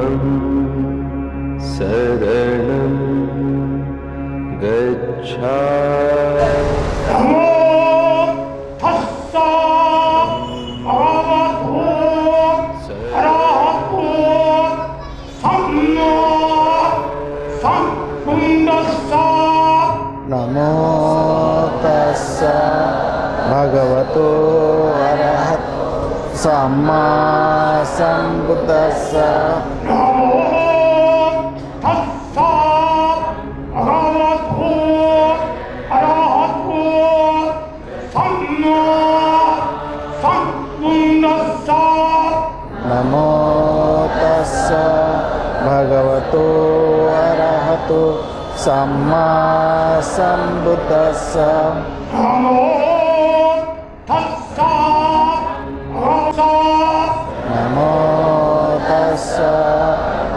बुद्धं शरणं गच्छामि। नमो तस्स भगवतो अरहतो। Sama Sambuddhasa Namo Tassa Arahato Arahato Sama Sambuddhasa Namo Tassa Bhagavato Arahato Sama Sambuddhasa Namo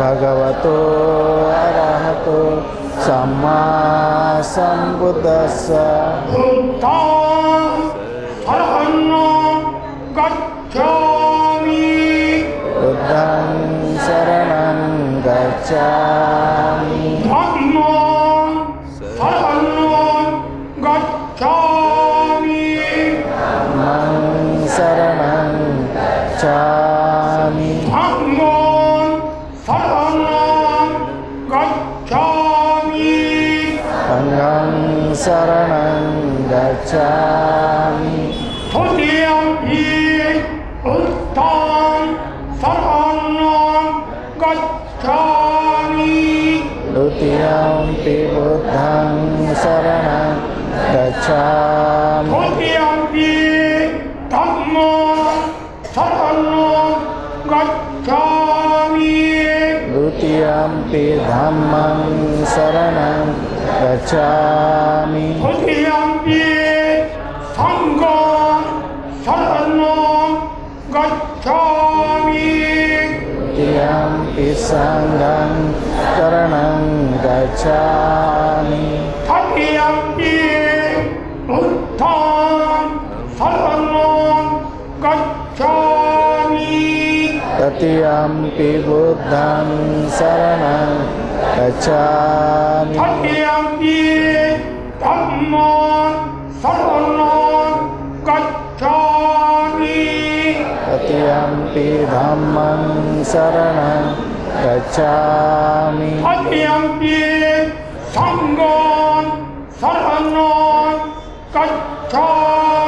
භගවතෝ අරහතෝ සම්මා සම්බුද්දස්ස බුද්ධං අරහං ගච්ඡාමි බුද්ධං සරණං ගච්ඡාමි ධම්මං සරණං ගච්ඡාමි ධම්මං සරණං ගච්ඡාමි saranang gacchami Tudyampi uttam gacchami. Gacchami अपि धम्मं शरण गच्छामि। गच्छामि। सङ्गं शरणं गच्छामि। बुद्धां Tatiyampi Buddham Saranam Gacchami Tatiyampi Dhammam Saranam Gacchami Tatiyampi Dhammam Saranam Gacchami Tatiyampi Sangham Saranam Gacchami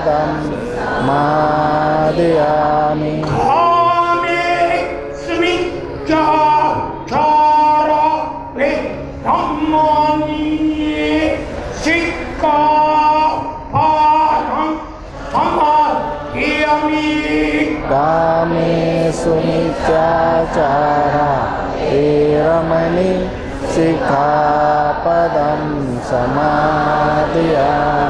शिखापदं मादयामि कामे स्मिज्जाचार विद्यमानि सिक्खापादं समादयामि कामेषु नित्याचारा वेरमणि शिखापदं समादयामि Musa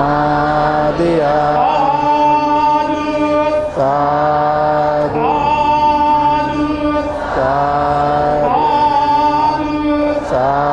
समादिया साधु साधु साधु